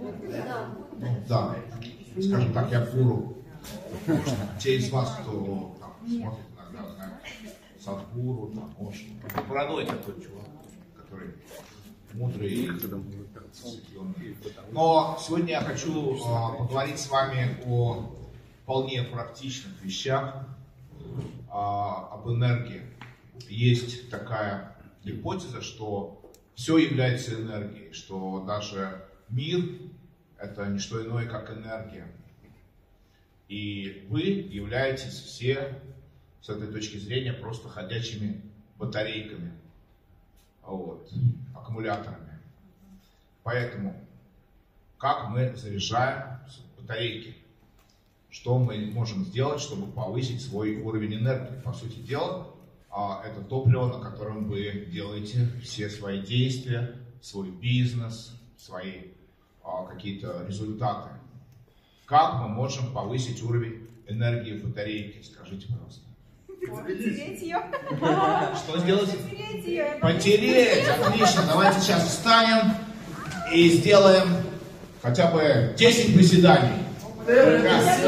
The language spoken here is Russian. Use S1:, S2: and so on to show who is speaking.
S1: Ну, да. Скажем так, я гуру. Те из вас, кто там, смотрит иногда, знают Садхгуру, там, очень бородой такой чувак, который мудрый. Но сегодня я хочу э, поговорить с вами о вполне практичных вещах, э, об энергии. Есть такая гипотеза, что все является энергией, что даже мир это не что иное, как энергия. И вы являетесь все, с этой точки зрения, просто ходячими батарейками, вот, аккумуляторами. Поэтому, как мы заряжаем батарейки? Что мы можем сделать, чтобы повысить свой уровень энергии? По сути дела, а, это топливо, на котором вы делаете все свои действия, свой бизнес, свои а, какие-то результаты. Как мы можем повысить уровень энергии в батарейке? Скажите, пожалуйста.
S2: Потереть ее.
S1: Что сделать?
S2: Потереть ее.
S1: Потереть! Отлично! Давайте сейчас встанем и сделаем хотя бы 10 приседаний. Раз.